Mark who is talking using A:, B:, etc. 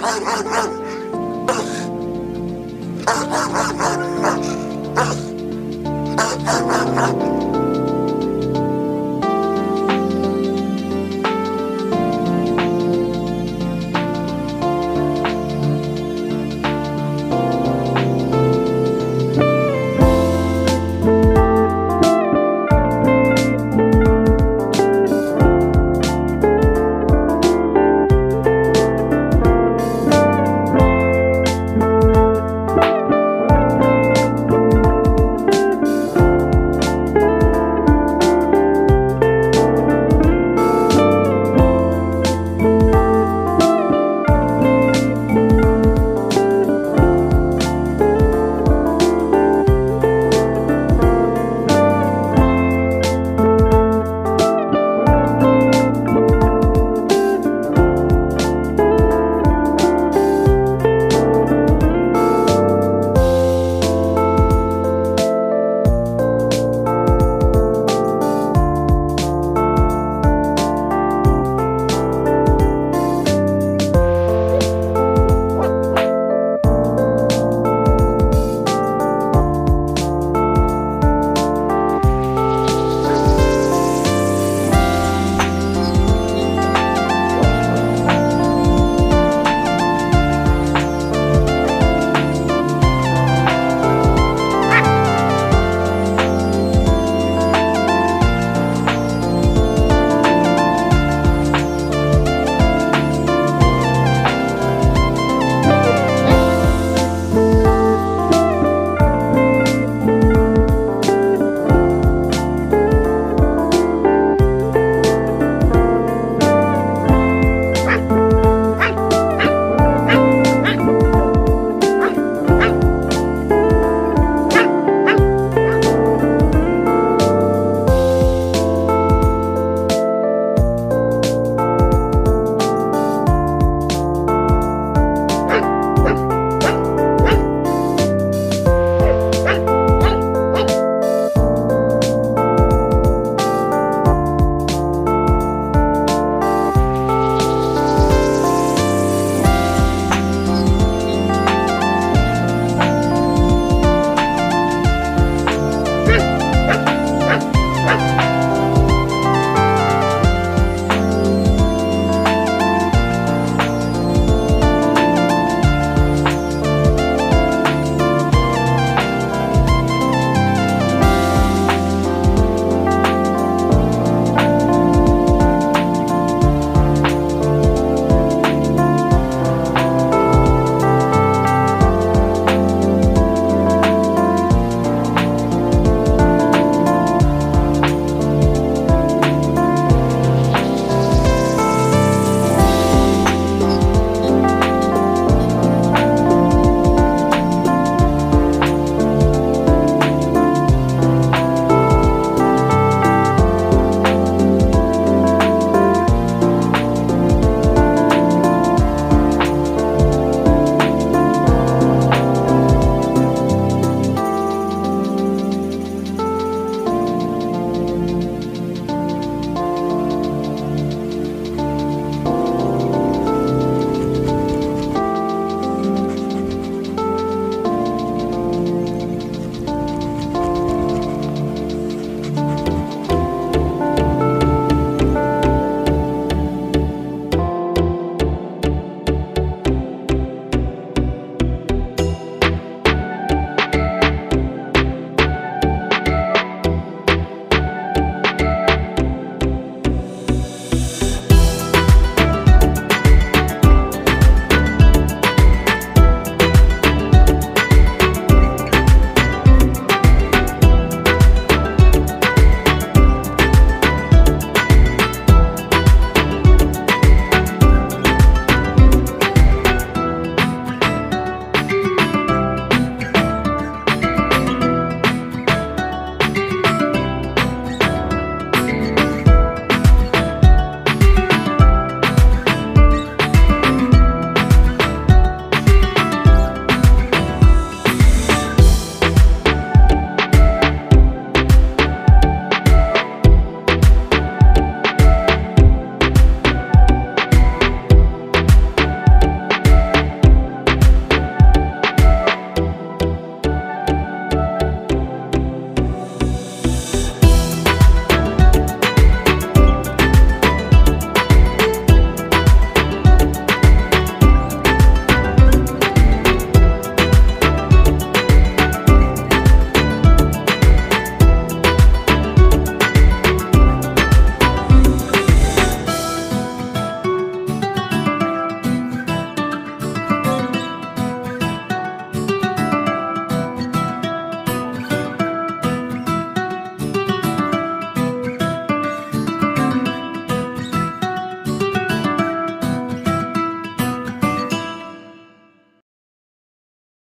A: Ha ha ha!